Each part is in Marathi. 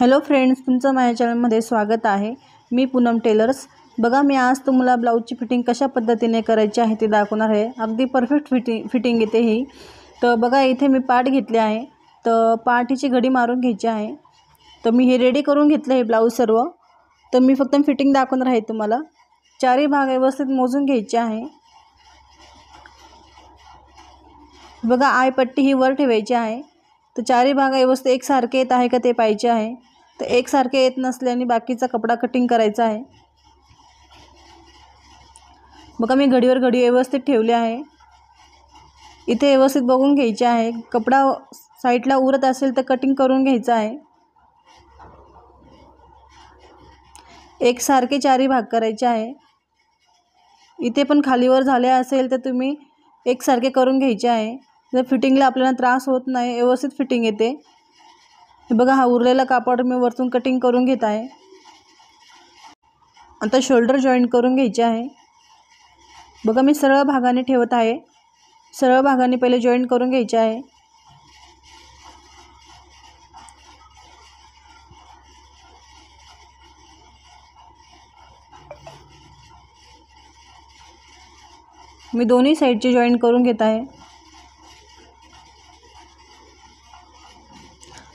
हॅलो फ्रेंड्स तुमचं माझ्या चॅनलमध्ये स्वागत आहे. मी पूनम टेलर्स. बघा मी आज तुम्हाला ब्लाऊजची फिटिंग कशा पद्धतीने करायची आहे ते दाखवणार आहे. अगदी परफेक्ट फिटिंग फिटिंग येते ही. तर बघा इथे मी पाठ घेतले आहे. तर पाठीची घडी मारून घ्यायची आहे. तर मी हे रेडी करून घेतलं आहे ब्लाऊज सर्व. तर मी फक्त फिटिंग दाखवणार आहे तुम्हाला. चारही भाग व्यवस्थित मोजून घ्यायचे आहे. बघा आयपट्टी ही वर ठेवायची आहे. तर चारही भाग व्यवस्थित एकसारखे येत आहे का ते पाहिजे आहे. तर एकसारखे येत नसल्याने बाकीचा कपडा कटिंग करायचा आहे. बघा मी घडीवर घडी व्यवस्थित ठेवले आहे. इथे व्यवस्थित बघून घ्यायचे आहे. कपडा साईडला उरत असेल तर कटिंग करून घ्यायचं आहे. एकसारखे चारही भाग करायचे आहे. इथे पण खालीवर झाले असेल तर तुम्ही एकसारखे करून घ्यायचे आहे. जर फिटिंगला आपल्याला त्रास होत नाही व्यवस्थित फिटिंग येते. हे बघा हा उरलेला कापड मी वरतून कटिंग करून घेत आहे. आता शोल्डर जॉईंट करून घ्यायचे आहे. बघा मी सरळ भागाने ठेवत आहे. सरळ भागाने पहिले जॉईंट करून घ्यायचे आहे. मी दोन्ही साईडचे जॉईंट करून घेत आहे.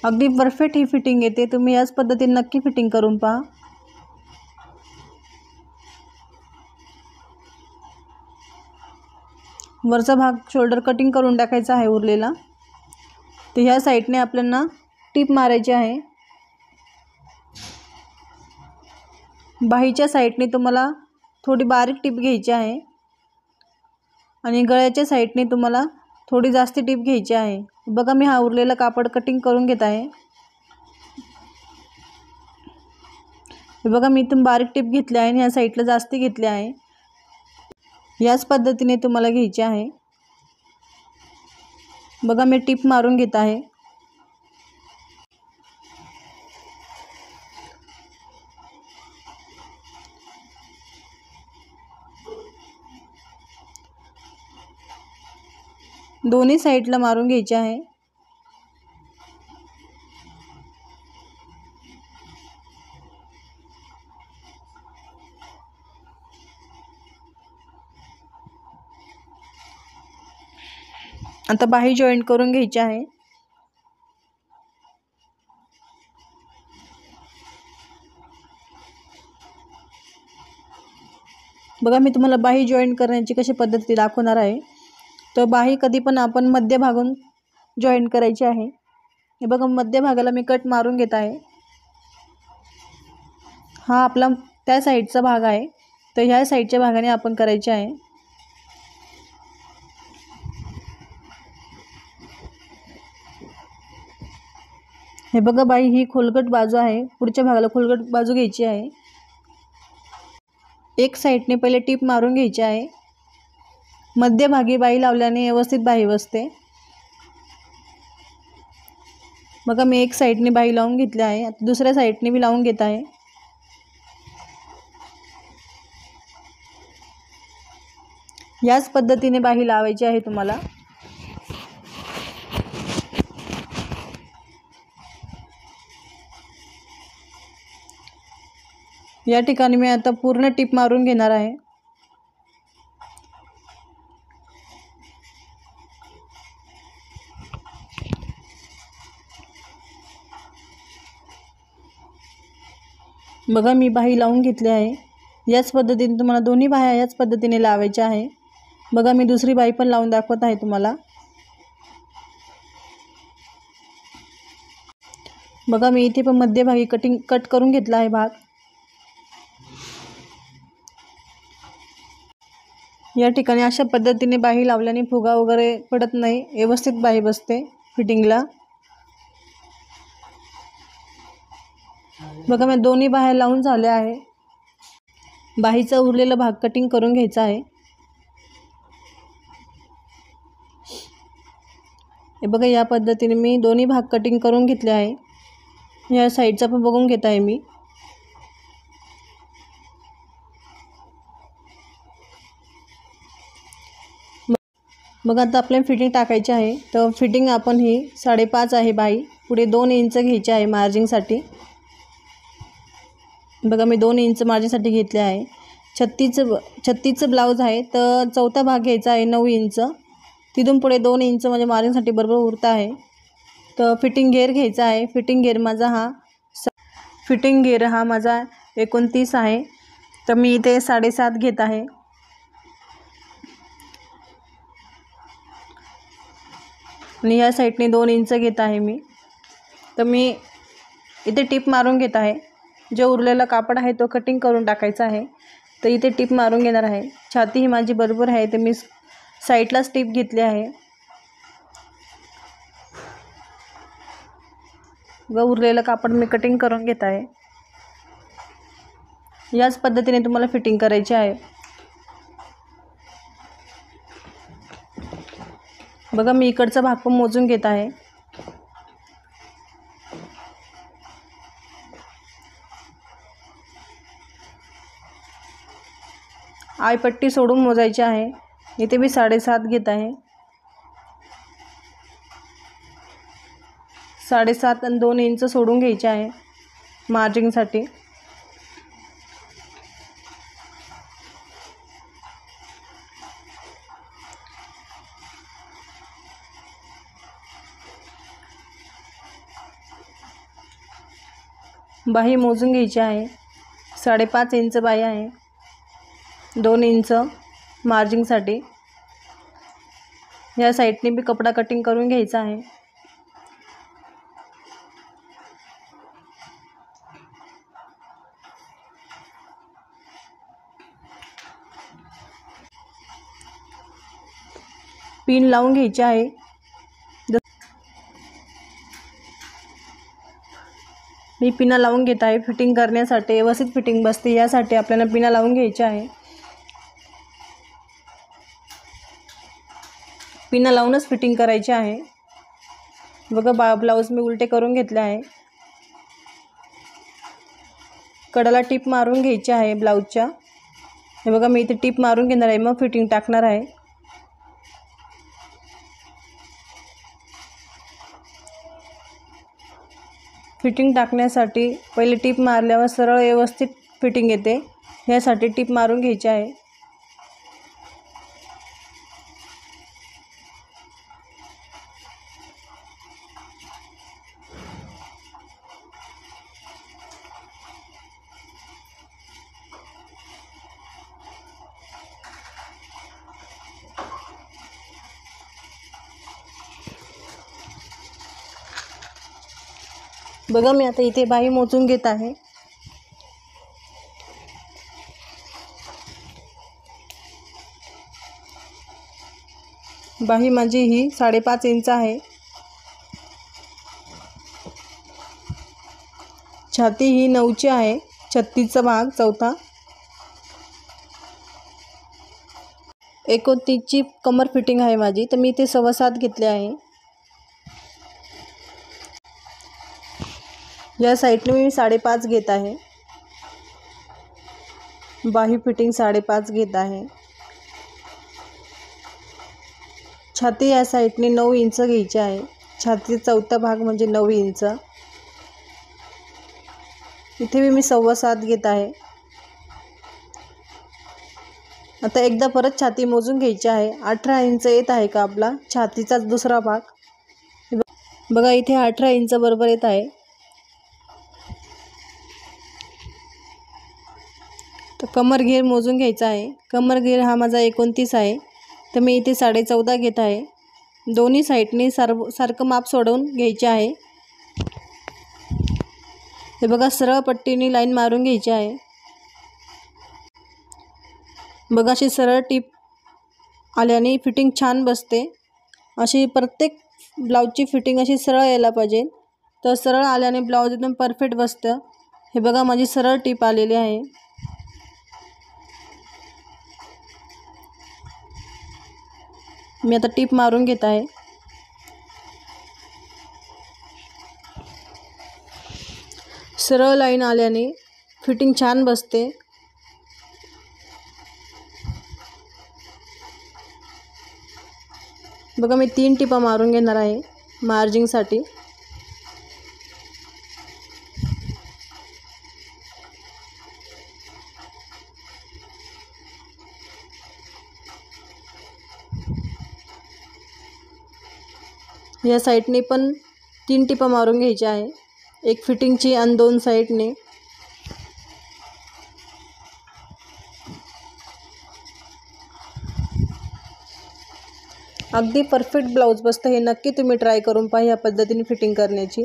अगदी परफेक्ट ही फिटिंग येते. तुम्ही याच पद्धतीने नक्की फिटिंग करून पहा. वरचा भाग शोल्डर कटिंग करून टाकायचा आहे उरलेला. तर ह्या साईडने आपल्याला टीप मारायची आहे. बाहीच्या साईडने तुम्हाला थोडी बारीक टीप घ्यायची आहे. आणि गळ्याच्या साईडने तुम्हाला थोडी जास्त टीप घ्यायची आहे. बघा मी हा उरलेला कापड कटिंग करून घेत आहे. बघा मी इथून बारीक टीप घेतली आहे आणि ह्या साईडला जास्ती घेतली आहे. याच पद्धतीने तुम्हाला घ्यायची आहे. बघा मी टीप मारून घेत आहे. दोन्ही साईडला मारून घ्यायचे आहे. आता बाही जॉईंट करून घ्यायची आहे. बघा मी तुम्हाला बाही जॉईंट करण्याची कशी पद्धती दाखवणार आहे. तर बाही कधी पण आपण मध्यभागून जॉईन करायची आहे. हे बघा मध्यभागाला मी कट मारून घेत आहे. हा आपला त्या साईडचा भाग आहे. तर ह्या साईडच्या भागाने आपण करायचे आहे. हे बघा बाई ही खोलगट बाजू आहे. पुढच्या भागाला खोलगट बाजू घ्यायची आहे. एक साईडने पहिले टीप मारून घ्यायची आहे. मध्यभागी बाई लावल्याने व्यवस्थित बाई बसते. बघा मी एक साईडने बाई लावून घेतली आहे आता दुसऱ्या साईडने मी लावून घेत आहे. याच पद्धतीने बाही लावायची आहे तुम्हाला. या ठिकाणी मी आता पूर्ण टीप मारून घेणार आहे. बघा मी बाही लावून घेतली आहे. याच पद्धतीने तुम्हाला दोन्ही बाह्या याच पद्धतीने लावायच्या आहे. बघा मी दुसरी बाई पण लावून दाखवत आहे तुम्हाला. बघा मी इथे पण मध्यभागी कटिंग कट करून घेतला आहे भाग. या ठिकाणी अशा पद्धतीने बाही लावल्याने फुगा वगैरे पडत नाही. व्यवस्थित बाही बसते फिटिंगला बघा मी दोन्ही बाह्या लावून झाल्या आहे. बाहीचा उरलेला भाग कटिंग करून घ्यायचा आहे. हे बघा या पद्धतीने मी दोन्ही भाग कटिंग करून घेतले आहे. या साईडचा पण बघून घेत आहे मी. मग आता आपल्याला फिटिंग टाकायची आहे. तर फिटिंग आपण ही साडेपाच आहे बाई. पुढे दोन इंच घ्यायचे आहे मार्जिंगसाठी बघा मी दोन इंच माझ्यासाठी घेतले आहे. छत्तीचं छत्तीसचं ब्लाऊज आहे तर चौथा भाग घ्यायचा आहे नऊ इंच. तिथून पुढे दोन इंच माझ्या मार्जिंगसाठी बरोबर उरत आहे. तर फिटिंग गेअर घ्यायचा आहे. फिटिंग गेअर माझा हा स फिटिंग गेअर हा माझा एकोणतीस आहे. तर मी इथे साडेसात घेत आहे. आणि ह्या साईडने दोन इंच घेत आहे मी. तर मी इथे टिप मारून घेत आहे. जो उरलेला कापड आहे तो कटिंग करून टाकायचा आहे. तर इथे टिप मारून घेणार आहे. छाती ही माझी बरोबर आहे तर मी साईडलाच टिप घेतली आहे. व उरलेलं कापड मी कटिंग करून घेत आहे. याच पद्धतीने तुम्हाला फिटिंग करायची आहे. बघा मी इकडचा भाग पण मोजून घेत आहे. आयपट्टी सोडून मोजायची आहे. इथे मी साडेसात घेत आहे. साडेसात आणि दोन इंच सोडून घ्यायचे आहे मार्जिंगसाठी बाही मोजून घ्यायची आहे. साडेपाच इंच बाही आहे. दोन इंच मार्जिंगसाठी या साईडने बी कपडा कटिंग करून घ्यायचा आहे. पिन लावून घ्यायची आहे. मी पिना लावून घेत आहे. फिटिंग करण्यासाठी व्यवस्थित फिटिंग बसते. यासाठी आपल्याला पिना लावून घ्यायची आहे. पिना लावूनच फिटिंग करायची आहे. बघा बा ब्लाऊज मी उलटे करून घेतले आहे. कडाला टीप मारून घ्यायची आहे ब्लाऊजच्या हे बघा मी इथे टिप मारून घेणार आहे मग फिटिंग टाकणार आहे. फिटिंग टाकण्यासाठी पहिले टीप मारल्यावर सरळ व्यवस्थित फिटिंग येते. यासाठी टीप मारून घ्यायची आहे. बघा मी आता इथे बाही मोजून घेत आहे. बाही माझी ही साडेपाच इंच आहे. छाती ही नऊची आहे. छत्तीसचा भाग चौथा. एकोणतीसची कमर फिटिंग आहे माझी तर मी ते सव्वा सात घेतले आहे. या साईडने मी साडेपाच घेत आहे. बाही फिटिंग साडेपाच घेत आहे. छाती या साईडने नऊ इंच घ्यायची आहे. छातीचा चौथा भाग म्हणजे नऊ इंच. इथे मी सव्वा सात घेत आहे. आता एकदा परत छाती मोजून घ्यायची आहे. अठरा इंच येत आहे का आपला? छातीचाच दुसरा भाग. बघा इथे अठरा इंच बरोबर येत आहे. तर कमर घेर मोजून घ्यायचा आहे. कमर घेर हा माझा एकोणतीस आहे. तर मी इथे साडे चौदा घेत आहे. दोन्ही साईडने सारव सारखं माप सोडवून घ्यायचे आहे. हे बघा सरळ पट्टीने लाईन मारून घ्यायची आहे. बघा अशी सरळ टीप आल्याने फिटिंग छान बसते. अशी प्रत्येक ब्लाऊजची फिटिंग अशी सरळ यायला पाहिजे. तर सरळ आल्याने ब्लाऊज एकदम परफेक्ट बसतं. हे बघा माझी सरळ टीप आलेली आहे. मी आता टीप मारून घेत आहे. सरळ लाईन आल्याने फिटिंग छान बसते. बघा मी तीन टिपा मारून घेणार आहे मार्जिंगसाठी. या साईडने पण तीन टिपा मारून घ्यायच्या आहे. एक फिटिंगची आणि दोन साईडने अगदी परफेक्ट ब्लाऊज बसतं हे नक्की तुम्ही ट्राय करून पहा ह्या पद्धतीने फिटिंग करण्याची.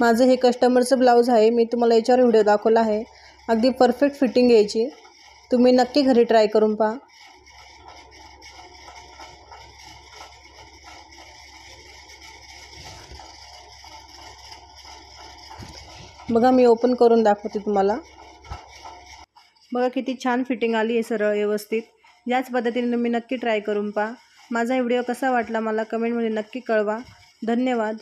माझं हे कस्टमरचं ब्लाऊज आहे मी तुम्हाला याच्यावर व्हिडिओ दाखवला आहे. अगदी परफेक्ट फिटिंग यायची तुम्ही नक्की घरी ट्राय करून पहा. बघा मी ओपन करून दाखवते तुम्हाला. बघा किती छान फिटिंग आली आहे सरळ व्यवस्थित. याच पद्धतीने तुम्ही नक्की ट्राय करून पहा. माझा व्हिडिओ कसा वाटला मला कमेंटमध्ये नक्की कळवा. धन्यवाद.